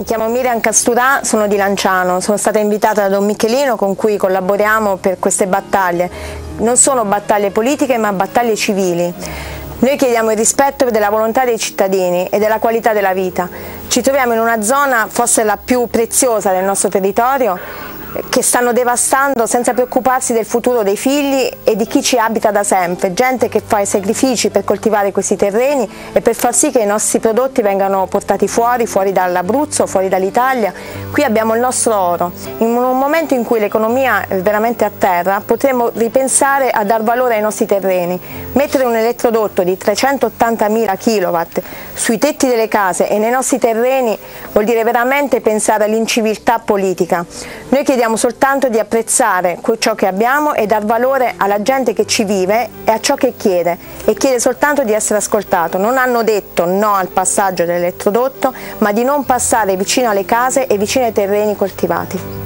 Mi chiamo Miriam Casturà, sono di Lanciano, sono stata invitata da Don Michelino con cui collaboriamo per queste battaglie. Non sono battaglie politiche ma battaglie civili. Noi chiediamo il rispetto della volontà dei cittadini e della qualità della vita. Ci troviamo in una zona forse la più preziosa del nostro territorio che stanno devastando senza preoccuparsi del futuro dei figli e di chi ci abita da sempre, gente che fa i sacrifici per coltivare questi terreni e per far sì che i nostri prodotti vengano portati fuori, fuori dall'Abruzzo, fuori dall'Italia. Qui abbiamo il nostro oro. In un momento in cui l'economia è veramente a terra potremo ripensare a dar valore ai nostri terreni, mettere un elettrodotto di 380.000 kW sui tetti delle case e nei nostri terreni vuol dire veramente pensare all'inciviltà politica. Noi chiediamo soltanto di apprezzare ciò che abbiamo e dar valore alla gente che ci vive e a ciò che chiede e chiede soltanto di essere ascoltato. Non hanno detto no al passaggio dell'elettrodotto ma di non passare vicino alle case e vicino ai terreni coltivati.